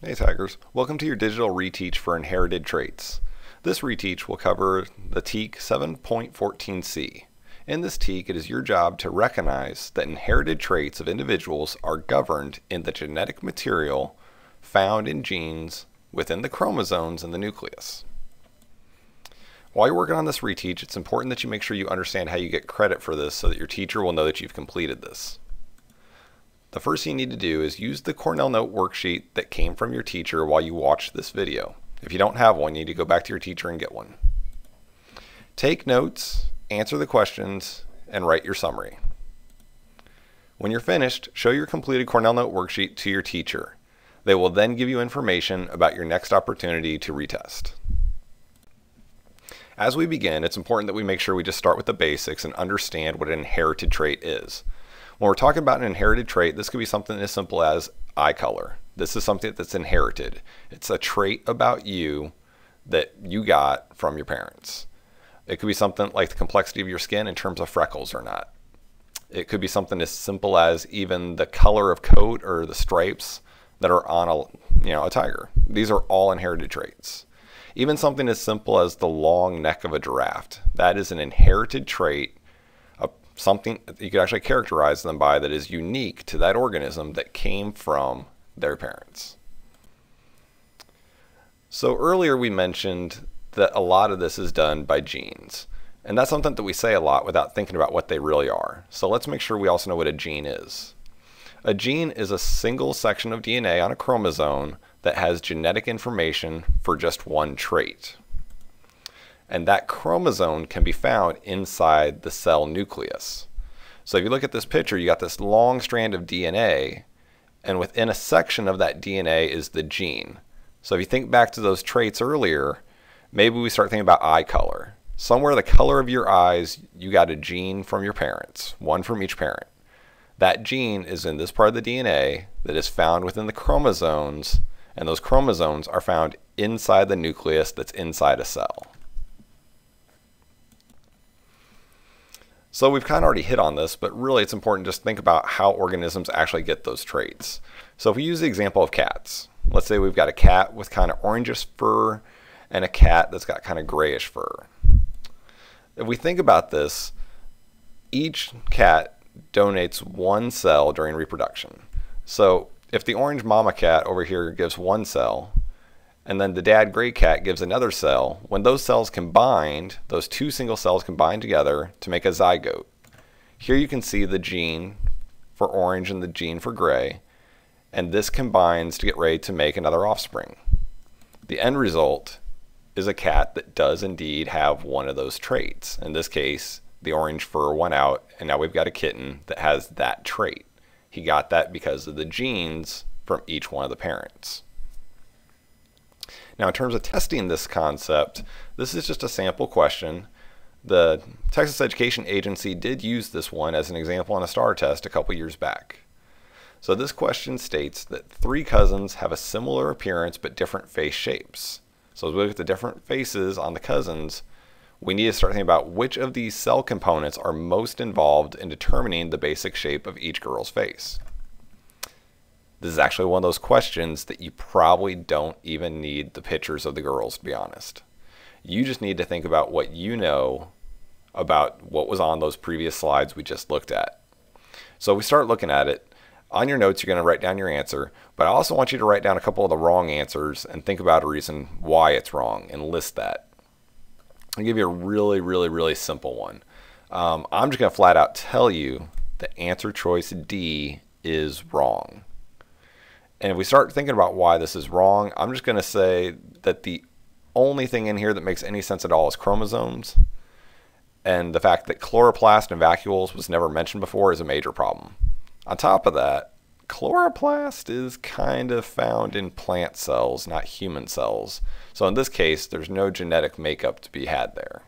Hey Tigers, welcome to your digital reteach for inherited traits. This reteach will cover the TEK 7.14c. In this TEK, it is your job to recognize that inherited traits of individuals are governed in the genetic material found in genes within the chromosomes in the nucleus. While you're working on this reteach, it's important that you make sure you understand how you get credit for this so that your teacher will know that you've completed this. The first thing you need to do is use the Cornell Note worksheet that came from your teacher while you watched this video. If you don't have one, you need to go back to your teacher and get one. Take notes, answer the questions, and write your summary. When you're finished, show your completed Cornell Note worksheet to your teacher. They will then give you information about your next opportunity to retest. As we begin, it's important that we make sure we just start with the basics and understand what an inherited trait is. When we're talking about an inherited trait, this could be something as simple as eye color. This is something that's inherited. It's a trait about you that you got from your parents. It could be something like the complexity of your skin in terms of freckles or not. It could be something as simple as even the color of coat or the stripes that are on a you know a tiger. These are all inherited traits. Even something as simple as the long neck of a giraffe. That is an inherited trait something you could actually characterize them by that is unique to that organism that came from their parents. So earlier we mentioned that a lot of this is done by genes. And that's something that we say a lot without thinking about what they really are. So let's make sure we also know what a gene is. A gene is a single section of DNA on a chromosome that has genetic information for just one trait and that chromosome can be found inside the cell nucleus. So if you look at this picture, you got this long strand of DNA, and within a section of that DNA is the gene. So if you think back to those traits earlier, maybe we start thinking about eye color. Somewhere the color of your eyes, you got a gene from your parents, one from each parent. That gene is in this part of the DNA that is found within the chromosomes, and those chromosomes are found inside the nucleus that's inside a cell. So we've kind of already hit on this, but really it's important to just think about how organisms actually get those traits. So if we use the example of cats, let's say we've got a cat with kind of orangish fur and a cat that's got kind of grayish fur. If we think about this, each cat donates one cell during reproduction. So if the orange mama cat over here gives one cell, and then the dad gray cat gives another cell. When those cells combined, those two single cells combine together to make a zygote. Here you can see the gene for orange and the gene for gray, and this combines to get ready to make another offspring. The end result is a cat that does indeed have one of those traits. In this case, the orange fur went out, and now we've got a kitten that has that trait. He got that because of the genes from each one of the parents. Now, in terms of testing this concept, this is just a sample question. The Texas Education Agency did use this one as an example on a STAAR test a couple years back. So this question states that three cousins have a similar appearance but different face shapes. So as we look at the different faces on the cousins, we need to start thinking about which of these cell components are most involved in determining the basic shape of each girl's face. This is actually one of those questions that you probably don't even need the pictures of the girls, to be honest. You just need to think about what you know about what was on those previous slides we just looked at. So we start looking at it. On your notes, you're going to write down your answer, but I also want you to write down a couple of the wrong answers and think about a reason why it's wrong and list that. I'll give you a really, really, really simple one. Um, I'm just going to flat out tell you the answer choice D is wrong. And if we start thinking about why this is wrong, I'm just going to say that the only thing in here that makes any sense at all is chromosomes. And the fact that chloroplast and vacuoles was never mentioned before is a major problem. On top of that, chloroplast is kind of found in plant cells, not human cells. So in this case, there's no genetic makeup to be had there.